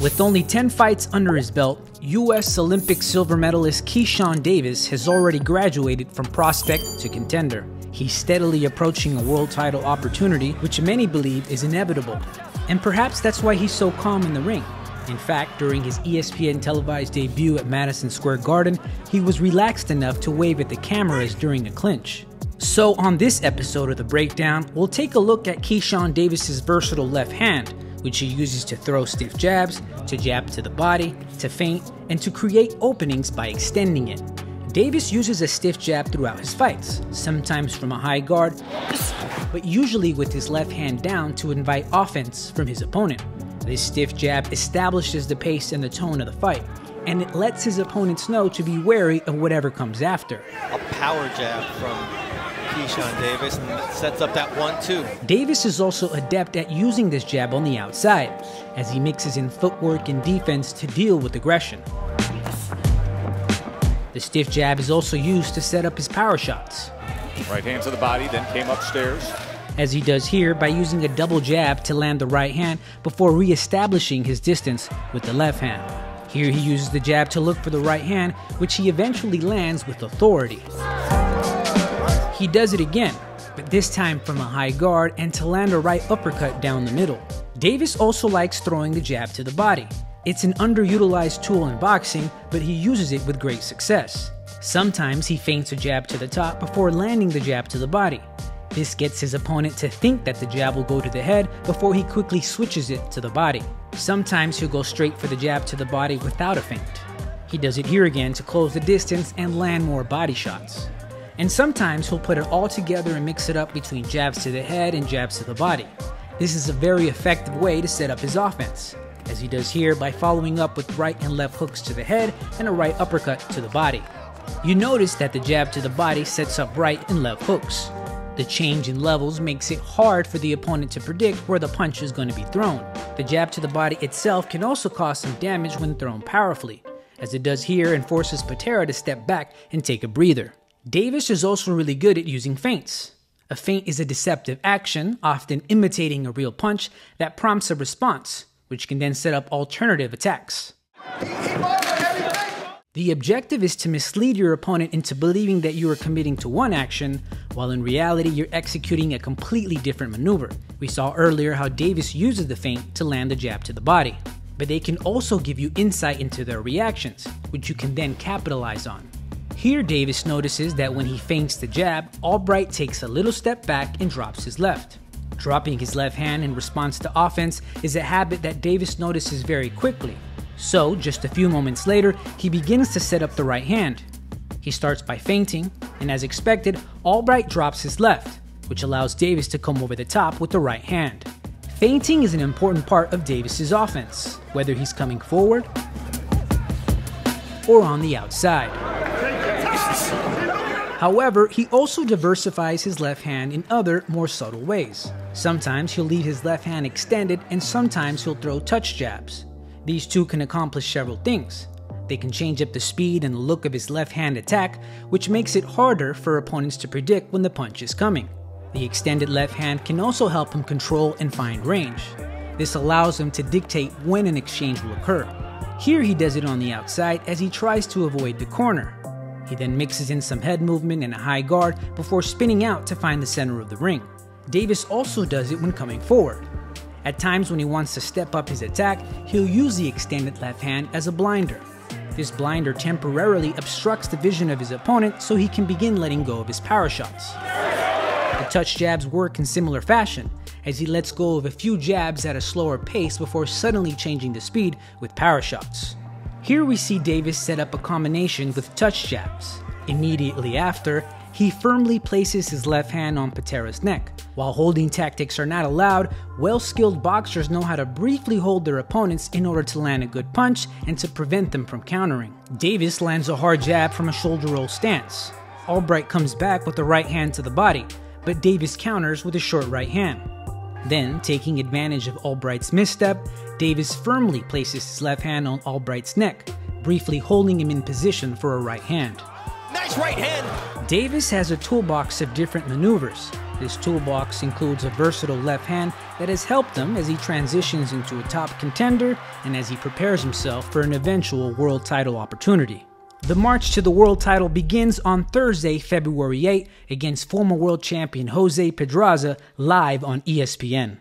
With only 10 fights under his belt, U.S. Olympic silver medalist Keyshawn Davis has already graduated from prospect to contender. He's steadily approaching a world title opportunity, which many believe is inevitable. And perhaps that's why he's so calm in the ring. In fact, during his ESPN televised debut at Madison Square Garden, he was relaxed enough to wave at the cameras during a clinch. So, on this episode of The Breakdown, we'll take a look at Keyshawn Davis's versatile left hand, which he uses to throw stiff jabs, to jab to the body, to feint, and to create openings by extending it. Davis uses a stiff jab throughout his fights, sometimes from a high guard, but usually with his left hand down to invite offense from his opponent. This stiff jab establishes the pace and the tone of the fight, and it lets his opponents know to be wary of whatever comes after. A power jab from Keyshawn Davis and sets up that one two. Davis is also adept at using this jab on the outside, as he mixes in footwork and defense to deal with aggression. The stiff jab is also used to set up his power shots. Right hand to the body, then came upstairs. As he does here by using a double jab to land the right hand before re-establishing his distance with the left hand. Here he uses the jab to look for the right hand, which he eventually lands with authority. He does it again, but this time from a high guard and to land a right uppercut down the middle. Davis also likes throwing the jab to the body, it's an underutilized tool in boxing, but he uses it with great success. Sometimes he feints a jab to the top before landing the jab to the body. This gets his opponent to think that the jab will go to the head before he quickly switches it to the body. Sometimes he'll go straight for the jab to the body without a feint. He does it here again to close the distance and land more body shots. And sometimes he'll put it all together and mix it up between jabs to the head and jabs to the body. This is a very effective way to set up his offense as he does here by following up with right and left hooks to the head and a right uppercut to the body. You notice that the jab to the body sets up right and left hooks. The change in levels makes it hard for the opponent to predict where the punch is going to be thrown. The jab to the body itself can also cause some damage when thrown powerfully, as it does here and forces Patera to step back and take a breather. Davis is also really good at using feints. A feint is a deceptive action, often imitating a real punch, that prompts a response, which can then set up alternative attacks. The objective is to mislead your opponent into believing that you are committing to one action, while in reality you're executing a completely different maneuver. We saw earlier how Davis uses the feint to land a jab to the body, but they can also give you insight into their reactions, which you can then capitalize on. Here, Davis notices that when he feints the jab, Albright takes a little step back and drops his left. Dropping his left hand in response to offense is a habit that Davis notices very quickly. So, just a few moments later, he begins to set up the right hand. He starts by feinting, and as expected, Albright drops his left, which allows Davis to come over the top with the right hand. Feinting is an important part of Davis's offense, whether he's coming forward or on the outside. However, he also diversifies his left hand in other, more subtle ways. Sometimes he'll leave his left hand extended, and sometimes he'll throw touch jabs. These two can accomplish several things. They can change up the speed and the look of his left hand attack, which makes it harder for opponents to predict when the punch is coming. The extended left hand can also help him control and find range. This allows him to dictate when an exchange will occur. Here he does it on the outside as he tries to avoid the corner. He then mixes in some head movement and a high guard before spinning out to find the center of the ring. Davis also does it when coming forward. At times when he wants to step up his attack, he'll use the extended left hand as a blinder. This blinder temporarily obstructs the vision of his opponent so he can begin letting go of his power shots. The touch jabs work in similar fashion, as he lets go of a few jabs at a slower pace before suddenly changing the speed with power shots. Here we see Davis set up a combination with touch jabs. Immediately after, he firmly places his left hand on Patera's neck. While holding tactics are not allowed, well-skilled boxers know how to briefly hold their opponents in order to land a good punch and to prevent them from countering. Davis lands a hard jab from a shoulder roll stance. Albright comes back with the right hand to the body, but Davis counters with a short right hand. Then, taking advantage of Albright's misstep, Davis firmly places his left hand on Albright's neck, briefly holding him in position for a right hand. Nice right hand! Davis has a toolbox of different maneuvers, This toolbox includes a versatile left hand that has helped him as he transitions into a top contender and as he prepares himself for an eventual world title opportunity. The march to the world title begins on Thursday, February 8, against former world champion Jose Pedraza live on ESPN.